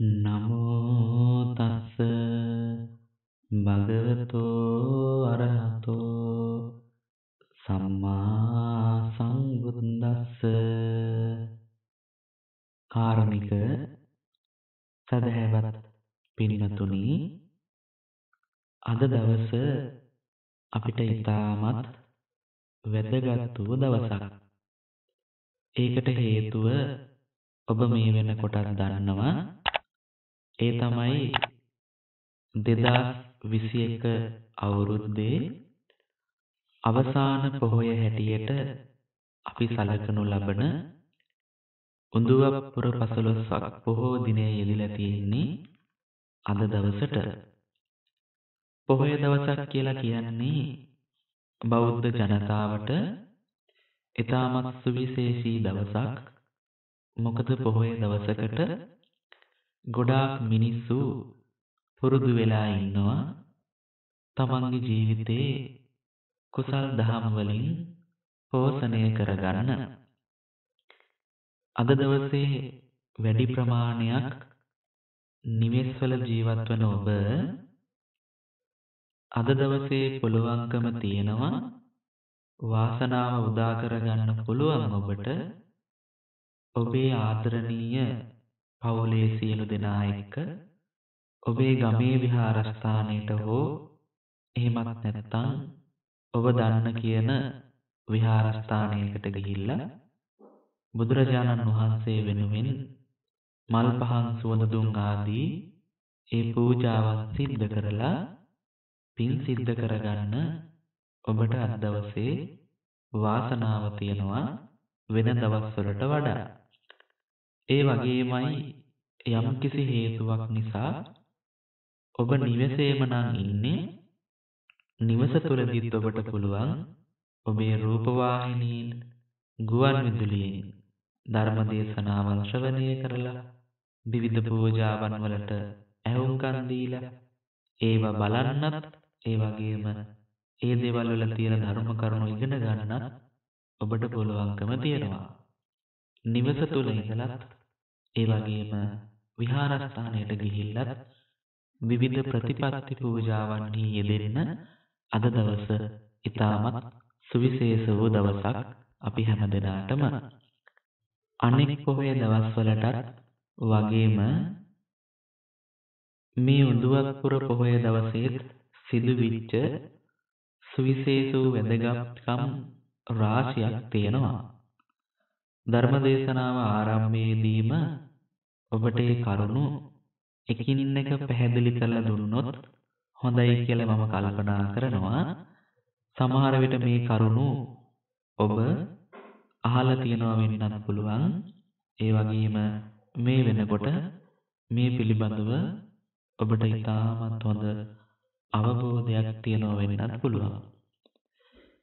නමෝ තස්ස. භගවතෝ අරහතෝ. සම්මා සම්බුද්දස්ස. කාරුණික සදහැවත් පින්වතුනි අද දවස අපිට ඊටමත් වැදගත් වූ දවසක්. ඒකට හේතුව ඔබ මේ වෙනකොටත් දන්නවා ඒ තමයි 2021 අවුරුද්දේ අවසාන පොහොය හැටියට අපි සලකනු ලබන උඳුවප්පුර පසළොස්වක් පොහෝ දිනය යෙදිලා තියෙන්නේ අද දවසට. පොහොය දවසක් කියලා කියන්නේ බෞද්ධ ජනතාවට ඊටමත් සුවිශේෂී දවසක්. මොකද පොහොය දවසකට ගොඩාක් මිනිස්සු පුරුදු වෙලා ඉන්නවා තමන්ගේ ජීවිතේ කුසල් දහම් වලින් පෝෂණය කරගන්න. අද දවසේ වැඩි ප්‍රමාණයක් නිවෙස්වල ජීවත් වන ඔබ අද දවසේ පුළුවන්කම තියෙනවා වාසනාව උදා කරගන්න පුළුවන් ඔබට ඔබේ ආදරණීය පවුලේ සියලු දෙනා එක්ක ඔබේ ගමේ විහාරස්ථානයට හෝ එහෙමත් නැත්නම් ඔබ දන්න කියන විහාරස්ථානයකට ගිහිල්ලා බුදුරජාණන් වහන්සේ වෙනුවෙන් මල් පහන් සුවඳ දුම් ආදී ඒ පූජාවන් සිද්ධ කරලා පින් සිද්ධ කරගන්න ඔබට අද දවසේ වාසනාව තියනවා වෙන දවස්වලට වඩා. ඒ වගේමයි යම්කිසි හේතුවක් නිසා ඔබ නිවසේම නම් ඉන්නේ නිවස තුලදීත් ඔබට පුළුවන් ඔබේ රූපවාහිනීන් ගුවන් විදුලියෙන් ධර්ම දේශනාවල් ශ්‍රවණය කරලා විවිධ පූජාවන් වලට ඇහුම්කන් දීලා ඒවා බලන්නත් ඒ වගේම ඒ දේවල් වල තියෙන ධර්ම කරුණු ඉගෙන ගන්නත් ඔබට පුළුවන්කම තියෙනවා. නිවස තුල ඉඳලත් ඒ වගේම විහාරස්ථානයට ගිහිල්ලත් විවිධ ප්‍රතිපත්ති පූජාවන්හි යෙදෙන්න අද දවස ඊටමත් සුවිශේෂ වූ දවසක් අපි හැමදෙනාටම අනෙක් පොහොය දවස්වලටත් වගේම මේ උඳුවක්පුර පොහොය දවසේත් සිදුවිච්ච සුවිශේෂ වූ වැදගත්කම් රාශියක් තියෙනවා. ධර්මදේශනාව ආරම්භයේදීම ඔබට ඒ කරුණු එකින් එක පැහැදිලි කරලා දුන්නොත් හොඳයි කියලා මම කල්පනා කරනවා. සමහර විට මේ කරුණු ඔබ අහලා තියෙනවා වෙන්නත් පුළුවන්. ඒ වගේම මේ වෙනකොට මේ පිළිබඳව ඔබට ඉතාමත් හොඳ අවබෝධයක් තියෙනවා වෙන්නත් පුළුවන්.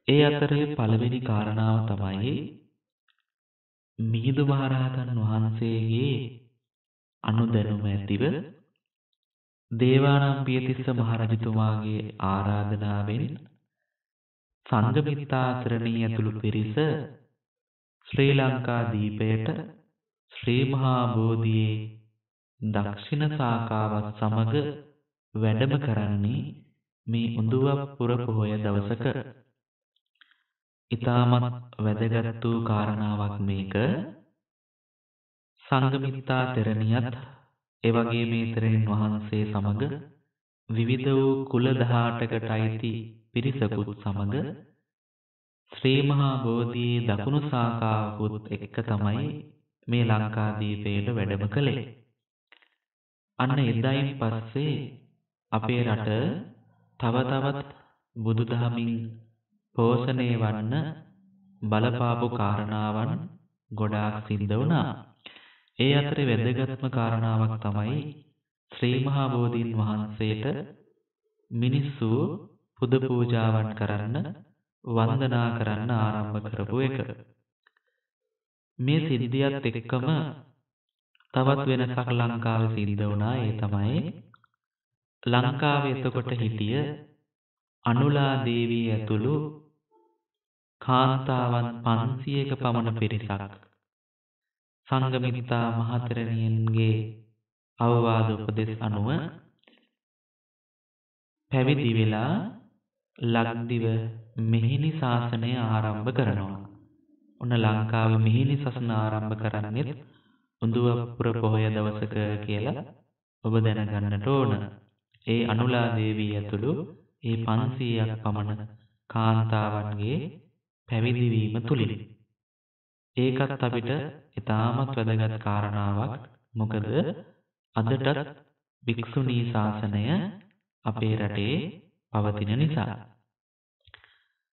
ඒ අතරේ පළවෙනි කාරණාව තමයි මිහිඳු මහරහතන් වහන්සේගේ අනුදැනුම ඇතිව දේවානම්පියතිස්ස මහරජතුමාගේ ආරාධනාවෙන් සංඝමිත්තාතරණී ඇතුළු පිරිස ශ්‍රී ලංකා දීපයට ශ්‍රී මහා බෝධියේ දක්ෂිණ ශාඛාවත් සමග වැඩම කරන්නේ මේ උඳුවප් පුර පොහොය දවසක. ඊටමත් වැදගත් වූ කාරණාවක් මේක. සංඝමිත්තා තෙරණියත් එවැගේ මේ තෙරණින් වහන්සේ සමග විවිධ වූ කුල 18කට අයිති පිරිසකුත් සමග ශ්‍රී මහා බෝධියේ දකුණු ශාඛාවකුත් එක්ක තමයි මේ ලංකාදීපයට වැඩම කළේ. අන්න එදායින් පස්සේ අපේ රට තව තවත් බුදුදහමින් පෝෂණය වන්න බලපාපු කාරණාවන් ගොඩාක් සිද්ධ වුණා. ඒ අතරේ වැදගත්ම කාරණාවක් තමයි ශ්‍රී මහා බෝධීන් වහන්සේට මිනිස්සු පුද පූජාවන් කරන්න වන්දනා කරන්න ආරම්භ කරපු එක. මේ සිද්ධියත් එක්කම තවත් වෙනසක් ලංකාවේ සිද්ධ වුණා ඒ තමයි ලංකාවේ එතකොට හිටිය අනුලා දේවී ඇතුළු කාන්තාවන් 500ක පමණ පිරිසක් සංගමිත්තා මහතෙරණියන්ගේ අවවාද උපදෙස් අනුව පැවිදි වෙලා ලක්දිව මෙහිණි ශාසනය ආරම්භ කරනවා. ඔන්න ලංකාවේ මිහිණි සසන ආරම්භ කරන්නෙත් උඳුවපුර පොහොය දවසක කියලා ඔබ දැනගන්නට ඕන. ඒ අනුලා දේවී ඇතුළු ඒ 500ක් පමණ කාන්තාවන්ගේ පැවිදි වීම තුලින් ඒකත් අපිට ඉතාමත් වැදගත් කාරණාවක්. මොකද අදටත් භික්ෂුණී ශාසනය අපේ රටේ පවතින නිසා.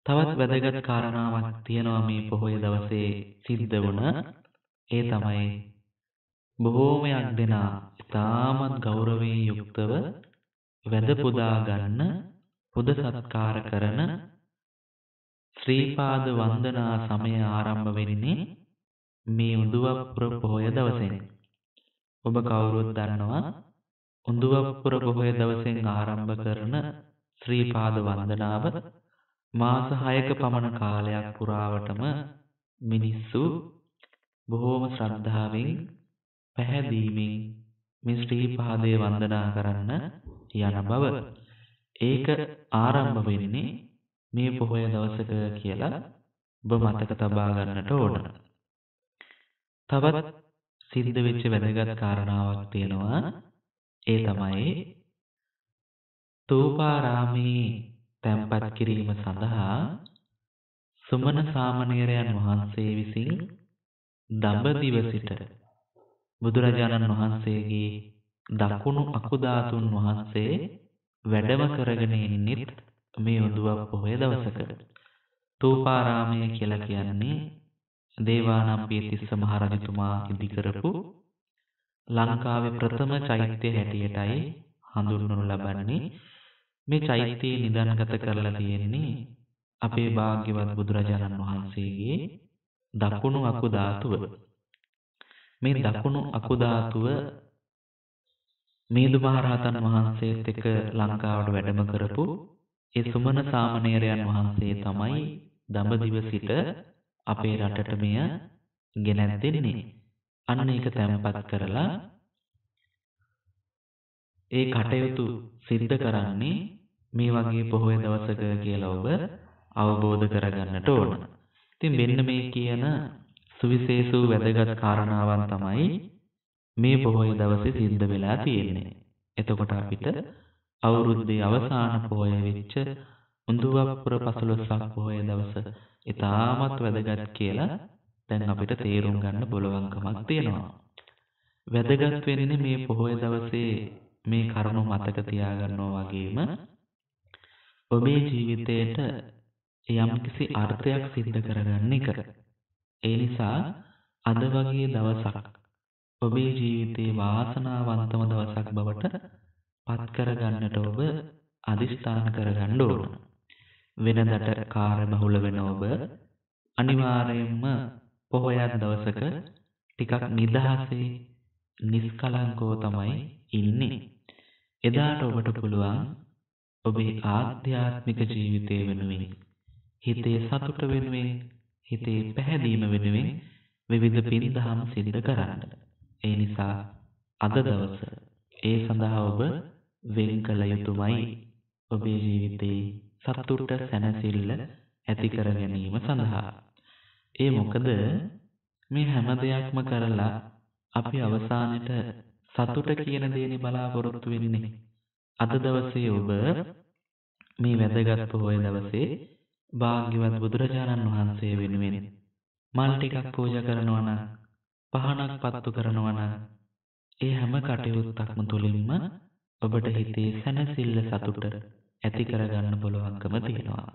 තවත් වැදගත් කාරණාවක් තියෙනවා මේ පොහොය දවසේ සිද්ධ වුණ ඒ තමයි බොහෝමයක් දෙනා ඉතාමත් ගෞරවයෙන් යුක්තව වැඳ පුදා ගන්න පුද සත්කාර කරන ශ්‍රීපාද වන්දනා සමය ආරම්භ වෙන්නේ මේ උඳුවපුර පොහොය දවසෙන්. ඔබ කවුරුත් දන්නවා උඳුවපුර පොහොය දවසෙන් ආරම්භ කරන ශ්‍රීපාද වන්දනාව මාස 6ක පමණ කාලයක් පුරාවටම මිනිස්සු බොහෝම ශ්‍රද්ධාවෙන් පැහැදීමෙන් මේ ශ්‍රී පාදයේ වන්දනා කරන්න යන බව ඒක ආරම්භ වෙන්නේ මේ පොහොය දවසක කියලා ඔබ මතක තබා ගන්නට ඕන. තවත් සිද්ධ වෙච්ච වැදගත් කාරණාවක් තියෙනවා. ඒ තමයි තූපාරාමේ තැන්පත් කිරීම සඳහා සුමන සාමණේරයන් වහන්සේ විසින් දඹදිව සිට බුදුරජාණන් වහන්සේගේ දකුණු අකුධාතුන් වහන්සේ වැඩම කරගෙන ඉන්නෙත් මේ උදුවක් පොහොය දවසක. තූපාරාමය කියලා කියන්නේ දේවානම්පියතිස්ස මහරජතුමා ඉදි කරපු ලංකාවේ ප්‍රථම චෛත්‍ය හැටියටයි හඳුන්වනු ලබන්නේ මේ චෛත්‍යයේ නිදන්ගත කරලා තියෙන්නේ අපේ භාග්‍යවත් බුදුරජාණන් වහන්සේගේ දකුණු අකු ධාතුව. මේ දකුණු අකු ධාතුව මීදු මහරහතන් වහන්සේත් එක්ක ලංකාවට වැඩම කරපු ඒ සුමන සාමණේරයන් වහන්සේ තමයි දඹදිව සිට අපේ රටට මෙය ගෙනැත්තෙන්නේ. අන්න ඒක තැන්පත් කරලා ඒ කටයුතු සිද්ධ කරන්නේ මේ වගේ පොහොය දවසක කියලා ඔබ අවබෝධ කරගන්නට ඕන. ඉතින් මෙන්න මේ කියන සුවිශේෂ වූ වැදගත් කාරණාවන් තමයි මේ පොහොය දවසේ සිද්ධ වෙලා තියෙන්නේ. එතකොට අපිට අවුරුද්දේ අවසාන පොහොය වෙච්ච උඳුවප්පුර පසළොස්වක පොහොය දවස ඉතාමත් වැදගත් කියලා දැන් අපිට තේරුම් ගන්න බලවන්කමක් තියෙනවා. වැදගත් වෙන්නේ මේ පොහොය දවසේ මේ කරුණු මතක තියාගන්නවා වගේම ඔබේ ජීවිතයට යම්කිසි අර්ථයක් සිද්ධ කරගන්න එක. ඒ නිසා අද වගේ දවසක් ඔබේ ජීවිතේ වාසනාවන්තම දවසක් බවට පත් කරගන්නට ඔබ අදිස්ථාන කරගන්න ඕන. වෙනදට කාර්යබහුල වෙන ඔබ අනිවාර්යයෙන්ම පොහොයත් දවසක ටිකක් නිදහසේ නිස්කලංකව තමයි ඉන්නේ. එදාට ඔබට පුළුවන් ඔබේ ආධ්‍යාත්මික ජීවිතය වෙනුවෙන් හිතේ සතුට වෙනුවෙන් හිතේ පැහැදීම වෙනුවෙන් විවිධ පින්දහම් සිද්ධ කරන්න. ඒ නිසා අද දවස ඒ සඳහා ඔබ වෙන් කළ යුතුමයි. ඔබේ ජීවිතේ සතුට සැනසෙල්ල ඇති කර ගැනීම සඳහා. ඒ මොකද මේ හැම දෙයක්ම කරලා අපි අවසානයේ සතුට කියන දේනේ බලාපොරොත්තු වෙන්නේ. අද දවසේ ඔබ මේ වැදගත් පොහොය දවසේ භාග්‍යවත් බුදුරජාණන් වහන්සේ වෙනුවෙන් මල් ටිකක් පූජා කරනවා නම් පහනක් පත්තු කරනවා නම් ඒ හැම කටයුත්තක්ම තුළින්ම ඔබට හිතේ සැනසෙල්ල සතුට ඇති කරගන්න පුළුවන්කම තියෙනවා.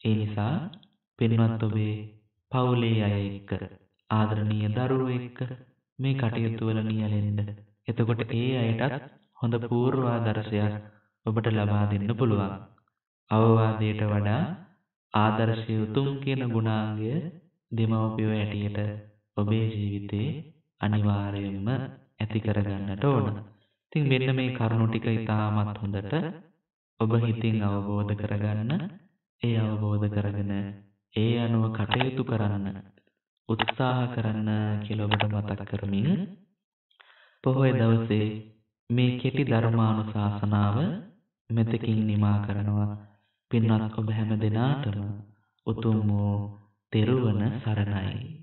ඒ නිසා පින්වත් ඔබේ පවුලේ අය එක්ක ආදරණීය දරුවෝ එක්ක මේ කටයුතු වල නියැලෙන්න. එතකොට ඒ අයටත් හොඳ පූර්වාදර්ශයක් ඔබට ලබා දෙන්න පුළුවන්. අවවාදයට වඩා ආදර්ශය උතුම් කියන ගුණාංගය දෙමව්පියෝ ඇටියට ඔබේ ජීවිතේ අනිවාර්යයෙන්ම ඇති කරගන්නට ඕන. ඉතින් මෙන්න මේ කරුණු ටික ඉතාමත් හොඳට ඔබ හිතින් අවබෝධ කරගන්න, ඒ අවබෝධ කරගෙන ඒ අනුව කටයුතු කරන්න උත්සාහ කරන්න කියලා ඔබට මතක් කරමින් පොහොය දවසේ මේ කෙටි ධර්මානුශාසනාව මෙතකින් නිමා කරනවා. පින්වත් ඔබ හැම දිනාටම උතුම් වූ තෙරුවන සරණයි